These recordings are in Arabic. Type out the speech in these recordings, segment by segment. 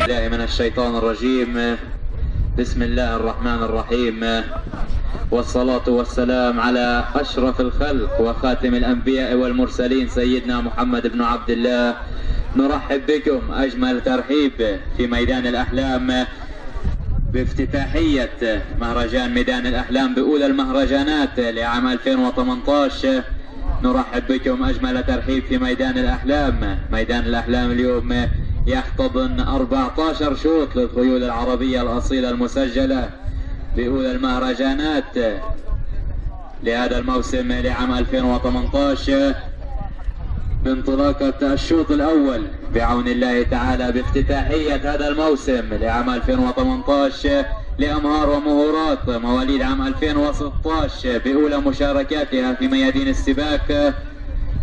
الله من الشيطان الرجيم. بسم الله الرحمن الرحيم. والصلاة والسلام على أشرف الخلق وخاتم الأنبياء والمرسلين سيدنا محمد بن عبد الله. نرحب بكم أجمل ترحيب في ميدان الأحلام. بافتتاحية مهرجان ميدان الأحلام بأولى المهرجانات لعام 2018 نرحب بكم أجمل ترحيب في ميدان الأحلام. ميدان الأحلام اليوم يحتضن 14 شوط للخيول العربية الأصيلة المسجلة بأولى المهرجانات. لهذا الموسم لعام 2018 بانطلاقة الشوط الأول بعون الله تعالى بافتتاحية هذا الموسم لعام 2018 لأمهار ومهورات مواليد عام 2016 بأولى مشاركاتها في ميادين السباق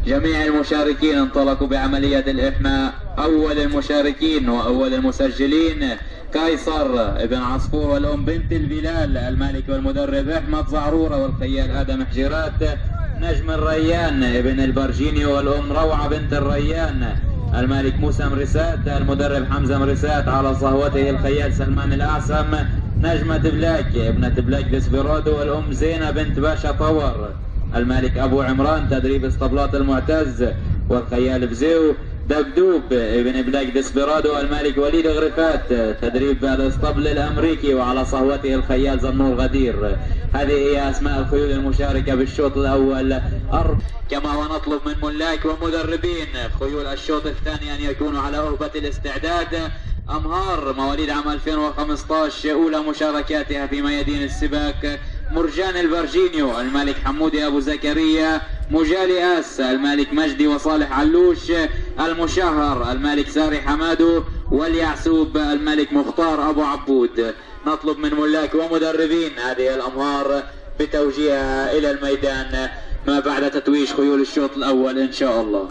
جميع المشاركين انطلقوا بعملية الإحماء. أول المشاركين وأول المسجلين قيصر ابن عصفور والأم بنت البلال المالك والمدرب أحمد زعرورة والخيال آدم حجيرات نجم الريان ابن البرجيني والأم روعة بنت الريان المالك موسى مرسات المدرب حمزة مرسات على صهوته الخيال سلمان الأعسم نجمة بلاك ابنة بلاك ديسبيرادو والأم زينة بنت باشا طور. المالك أبو عمران تدريب اسطبلات المعتز والخيال بزيو. دبدوب ابن بلاك ديسبيرادو المالك وليد غرفات تدريب الاسطبل الأمريكي وعلى صهوته الخيال زنور غدير. هذه هي أسماء الخيول المشاركة بالشوط الأول. أرب كما ونطلب من ملاك ومدربين خيول الشوط الثاني أن يكونوا على أهبة الاستعداد. أمهار مواليد عام 2015 أولى مشاركاتها في ميادين السباق. مرجان البرجينيو الملك حمودي أبو زكريا مجالي أس الملك مجدي وصالح علوش المشهر الملك ساري حمادو واليعسوب الملك مختار أبو عبود. نطلب من ملاك ومدربين هذه الأمهار بتوجيهها إلى الميدان ما بعد تتويج خيول الشوط الأول إن شاء الله.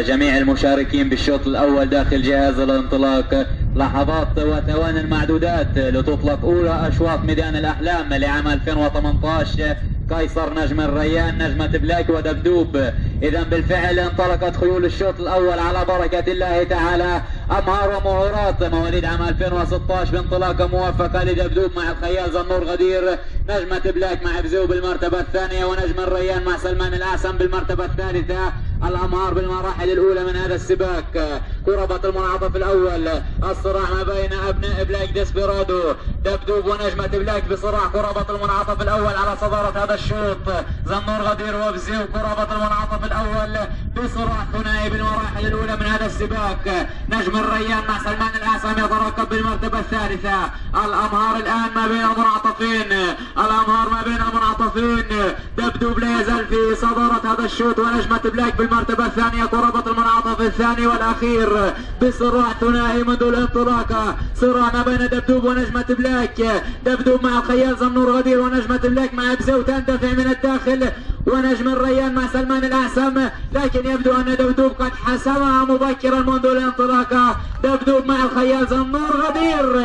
جميع المشاركين بالشوط الأول داخل جهاز الانطلاق. لحظات وثوان معدودات لتطلق أولى أشواط ميدان الأحلام لعام 2018 قيصر نجم الريان نجمة بلاك ودبدوب. إذا بالفعل انطلقت خيول الشوط الأول على بركة الله تعالى. أمهار ومهورات مواليد عام 2016 بانطلاقة موفقة لدبدوب مع الخيال زنور غدير. نجمة بلاك مع بزيو بالمرتبة الثانية ونجم الريان مع سلمان الأعسم بالمرتبة الثالثة. الأمهار بالمراحل الأولى من هذا السباق قرابة المنعطف الأول. الصراع ما بين أبناء بلاك ديسبيرادو دبدوب ونجمة بلاك بصراع قرابة المنعطف الأول على صدارة هذا الشوط. زنور غدير وبزيو قرابة المنعطف الأول. بصراع ثنائي بالمراحل الأولى من هذا السباق. نجم الريان مع سلمان الأعسم يترقب بالمرتبة الثالثة. الأمهار الآن ما بين المنعطفين الأمهار ما بين المنعطفين دبدوب لا يزال في صدارة هذا الشوط ونجمة بلاك بالمرتبة الثانية. قرابة المنعطف الثاني والأخير. بصراع ثنائي منذ الانطلاقة صراع ما بين دبدوب ونجمة بلاك. دبدوب مع الخيال زنور غدير ونجمة بلاك مع بزيو تندفع من الداخل. ونجم الريان مع سلمان الأعسم. لكن يبدو أن دبدوب قد حسمها مبكرا منذ الانطلاقة. دبدوب مع الخيال زنور غدير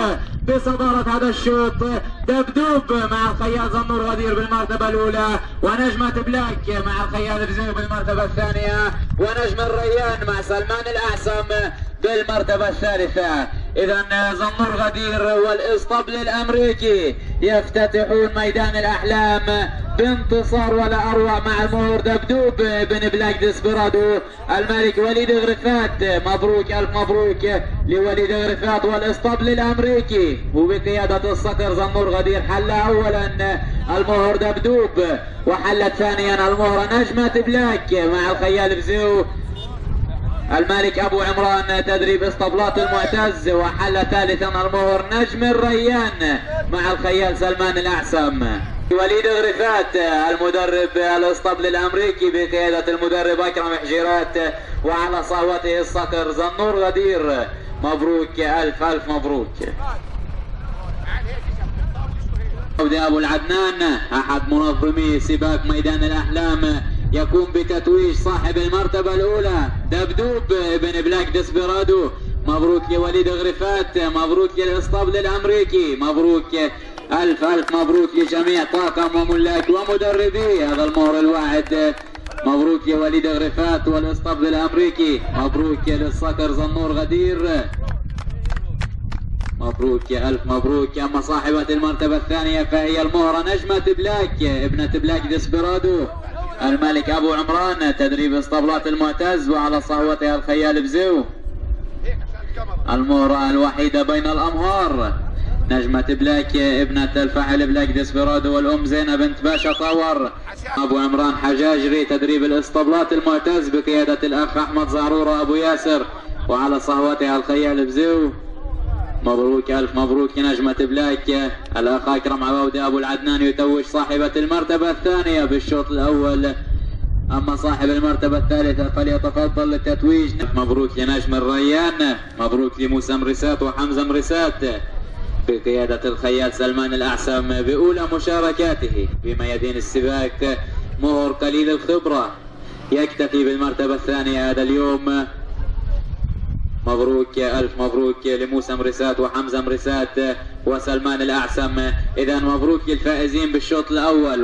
بصدارة هذا الشوط. دبدوب مع الخيال زنور غدير بالمرتبة الأولى. ونجمة بلاك مع الخيال بزيو بالمرتبة الثانية. ونجم الريان مع سلمان الأعسم بالمرتبة الثالثة. إذا زنور غدير والإسطبل الأمريكي يفتتحون ميدان الأحلام. بانتصار ولا أروع مع المهور دبدوب بن بلاك ديسبيرادو. المالك وليد غرفات مبروك ألف مبروك لوليد غرفات والإسطبل الأمريكي. وبقيادة الصقر زنور غدير حل أولا المهر دبدوب وحلت ثانيا المهر نجمة بلاك مع الخيال بزيو. الملك أبو عمران تدريب اسطبلات المعتز وحل ثالثا المهر نجم الريان مع الخيال سلمان الأعسم. وليد غرفات المدرب الأسطبل الأمريكي بقيادة المدرب أكرم حجيرات وعلى صهوته الصقر زنور غدير. مبروك ألف ألف مبروك. أبو العدنان أحد منظمي سباق ميدان الأحلام يقوم بتتويج صاحب المرتبة الأولى دبدوب بن بلاك ديسبيرادو. مبروك لوليد غرفات مبروك للإسطبل الأمريكي مبروك ألف ألف مبروك لجميع طاقم وملاك ومدربي. هذا المهر الواحد. مبروك لوليد غرفات والإسطبل الأمريكي. مبروك للصقر زنور غدير. مبروك يا ألف مبروك أما صاحبة المرتبة الثانية فهي المهرة نجمة بلاك ابنة بلاك ديسبيرادو. المالك أبو عمران تدريب اسطبلات المعتز وعلى صهوتها الخيال بزيو المهرة الوحيدة بين الأمهار. نجمة بلاك ابنة الفحل بلاك ديسبيرادو والأم زينة بنت باشا طور أبو عمران حجاجري تدريب الإسطبلات المعتز بقيادة الأخ أحمد زعرورة أبو ياسر. وعلى صهوتها الخيال بزو مبروك ألف مبروك نجمة بلاك. الأخ أكرم عبودي أبو العدنان يتوج صاحبة المرتبة الثانية بالشوط الأول. أما صاحب المرتبة الثالثة فليتفضل للتتويج مبروك لنجم الريان. مبروك لموسى مرسات وحمزة مرسات. بقيادة الخيال سلمان الأعسم بأولى مشاركاته في ميادين السباق مهر قليل الخبرة. يكتفي بالمرتبة الثانية هذا اليوم. مبروك ألف مبروك لموسى مرسات وحمزة مرسات وسلمان الأعسم. إذا مبروك للفائزين بالشوط الأول.